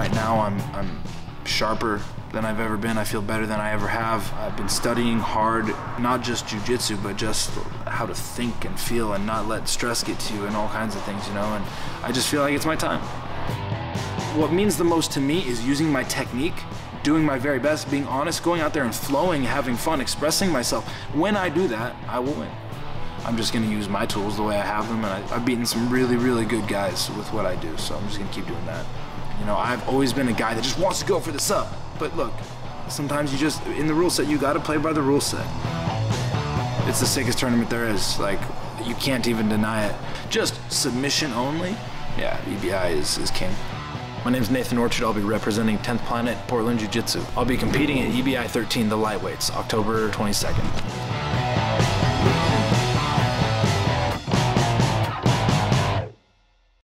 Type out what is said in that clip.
Right now, I'm, I'm sharper than I've ever been. I feel better than I ever have. I've been studying hard, not just jujitsu, but just how to think and feel and not let stress get to you and all kinds of things, you know. And I just feel like it's my time. What means the most to me is using my technique, doing my very best, being honest, going out there and flowing, having fun, expressing myself. When I do that, I will win. I'm just going to use my tools the way I have them, and I, I've beaten some really, really good guys with what I do, so I'm just going to keep doing that. You know, I've always been a guy that just wants to go for the sub. But look, sometimes you just, in the rule set, you got to play by the rule set. It's the sickest tournament there is. Like, you can't even deny it. Just submission only, yeah, EBI is, is king. My name's Nathan Orchard. I'll be representing 10th Planet Portland Jiu Jitsu. I'll be competing at EBI 13, the lightweights, October 22nd.